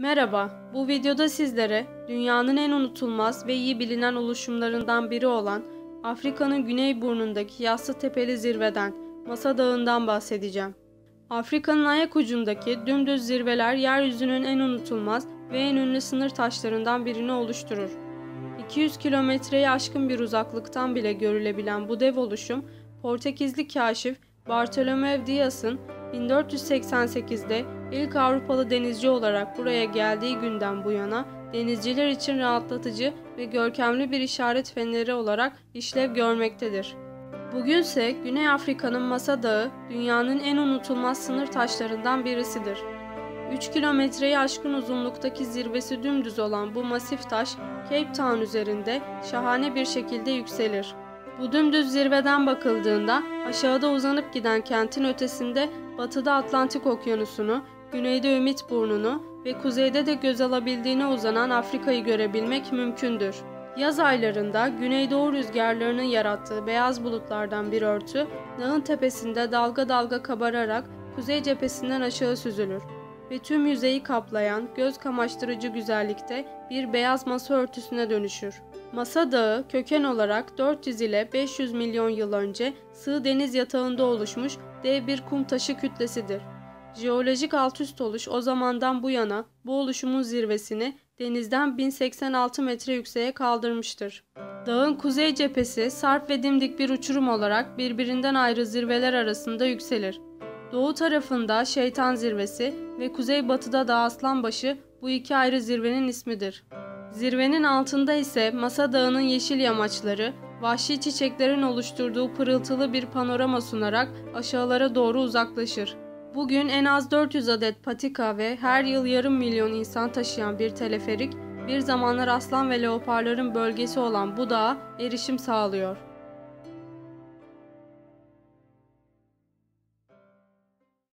Merhaba, bu videoda sizlere dünyanın en unutulmaz ve iyi bilinen oluşumlarından biri olan Afrika'nın güney burnundaki yassı tepeli zirveden, Masa Dağı'ndan bahsedeceğim. Afrika'nın ayak ucundaki dümdüz zirveler yeryüzünün en unutulmaz ve en ünlü sınır taşlarından birini oluşturur. 200 kilometreyi aşkın bir uzaklıktan bile görülebilen bu dev oluşum, Portekizli kaşif Bartolomeu Dias'ın 1488'de ilk Avrupalı denizci olarak buraya geldiği günden bu yana denizciler için rahatlatıcı ve görkemli bir işaret feneri olarak işlev görmektedir. Bugünse Güney Afrika'nın Masa Dağı dünyanın en unutulmaz sınır taşlarından birisidir. 3 kilometreyi aşkın uzunluktaki zirvesi dümdüz olan bu masif taş Cape Town üzerinde şahane bir şekilde yükselir. Bu dümdüz zirveden bakıldığında aşağıda uzanıp giden kentin ötesinde batıda Atlantik Okyanusu'nu, güneyde Ümit Burnu'nu ve kuzeyde de göz alabildiğine uzanan Afrika'yı görebilmek mümkündür. Yaz aylarında güneydoğu rüzgarlarının yarattığı beyaz bulutlardan bir örtü, dağın tepesinde dalga dalga kabararak kuzey cephesinden aşağı süzülür ve tüm yüzeyi kaplayan göz kamaştırıcı güzellikte bir beyaz masa örtüsüne dönüşür. Masa Dağı köken olarak 400 ile 500 milyon yıl önce sığ deniz yatağında oluşmuş dev bir kum taşı kütlesidir. Jeolojik altüst oluş o zamandan bu yana bu oluşumun zirvesini denizden 1086 metre yükseğe kaldırmıştır. Dağın kuzey cephesi sarp ve dimdik bir uçurum olarak birbirinden ayrı zirveler arasında yükselir. Doğu tarafında Şeytan Zirvesi ve kuzeybatıda da Aslanbaşı bu iki ayrı zirvenin ismidir. Zirvenin altında ise Masa Dağı'nın yeşil yamaçları, vahşi çiçeklerin oluşturduğu pırıltılı bir panorama sunarak aşağılara doğru uzaklaşır. Bugün en az 400 adet patika ve her yıl yarım milyon insan taşıyan bir teleferik, bir zamanlar aslan ve leoparların bölgesi olan bu dağa erişim sağlıyor.